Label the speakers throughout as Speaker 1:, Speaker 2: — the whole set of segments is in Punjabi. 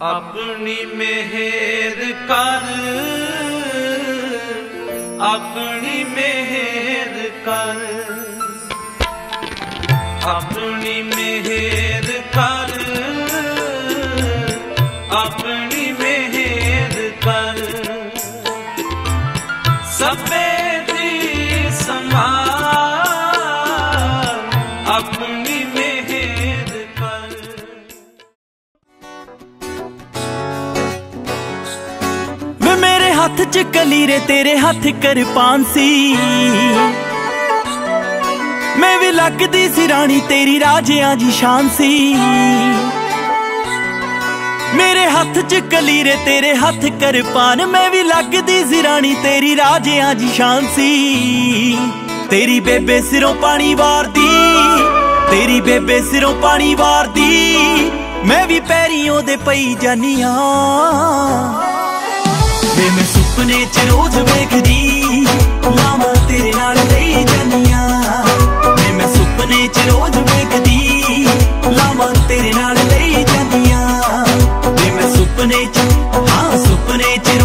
Speaker 1: ਆਪਣੀ ਮਿਹਰ ਕਰ ਆਪਣੀ ਮਿਹਰ ਕਰ। ਆਪਣੀ ਮਿਹਰ
Speaker 2: 'ਚ ਕਲੀਰੇ ਤੇਰੇ ਹੱਥ ਕਿਰਪਾਨ ਸੀ। ਮੈਂ ਵੀ ਲੱਗਦੀ ਸੀ ਰਾਣੀ ਤੇਰੀ ਰਾਜਿਆਂ ਦੀ ਸ਼ਾਨ ਸੀ। ਮੇਰੇ ਹੱਥ 'ਚ ਕਲੀਰੇ ਤੇਰੇ ਹੱਥ ਕਿਰਪਾਨ ਮੈਂ ਵੀ ਲੱਗਦੀ ਸੀ ਰਾਣੀ ਤੇਰੀ ਰਾਜਿਆਂ ਦੀ ਸ਼ਾਨ ਸੀ। ਤੇਰੀ ਬੇਬੇ ਸਿਰੋਂ ਪਾਣੀ ਵਾਰਦੀ, ਤੇਰੀ ਬੇਬੇ ਸਿਰੋਂ ਪਾਣੀ ਵਾਰਦੀ, ਮੈਂ ਵੀ ਪੈਰੀਂ ਉਹਦੇ ਪਈ ਜਾਨੀਆਂ। ਵੇ ਸੁਪਨੇ ਚ ਰੋਜ਼ ਵੇਖਦੀ, ਲਾਵਾਂ ਤੇਰੇ ਨਾਲ ਲਈ ਜਾਨੀਆਂ ਵੇ ਮੈਂ ਸੁਪਨੇ ਚ ਰੋਜ਼ ਵੇਖਦੀ, ਲਾਵਾਂ ਤੇਰੇ ਨਾਲ ਲਈ ਜਾਨੀਆਂ ਵੇ ਮੈਂ ਸੁਪਨੇ ਚ, ਹਾਂ, ਸੁਪਨੇ ਚ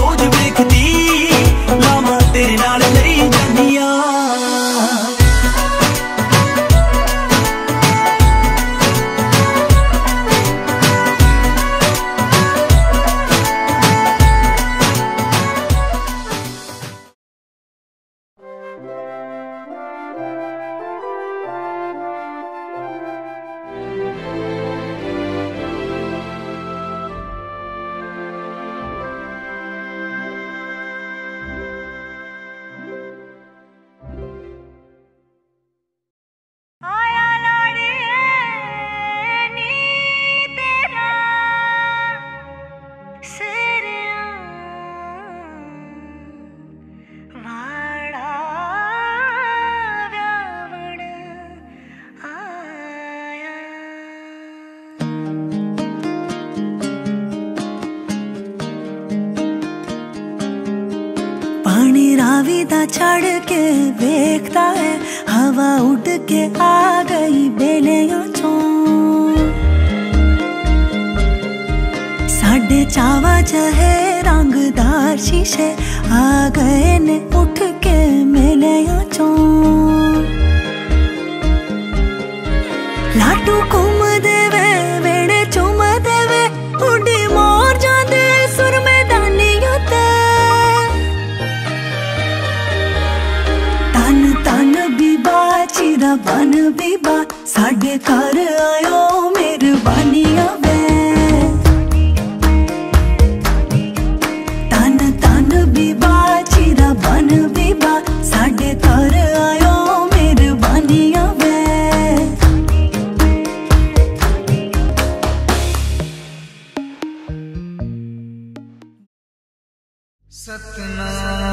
Speaker 3: ਦਾ ਛੜ ਕੇ ਵੇਖਦਾ ਹੈ, ਹਵਾ ਉੱਡ ਕੇ ਆ ਗਈ ਬੇਲਿਆਂ ਚੋਂ। ਸਾਡੇ ਚਾਵਾ ਜਹੇ ਰੰਗਦਾਰ ਸ਼ੀਸ਼ੇ ਆ ਗਏ ਨੇ ਬਨ ਬੀਬਾ ਸਾਡੇ ਘਰ ਆਇਓ ਮਿਹਰਬਾਨੀਆਂ ਵੇ ਤਨ ਤਨ ਬੀਬਾ ਚਿਰਾ ਬਨ ਬੀਬਾ ਸਾਡੇ ਘਰ ਆਇਓ ਮਿਹਰਬਾਨੀਆਂ ਵੇ
Speaker 1: ਸਤਨਾਮ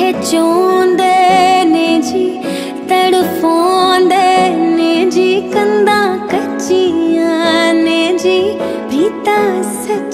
Speaker 4: चो ने जी तड़फोंदे ने जी कंदा कच्चियां ने जी भीता सच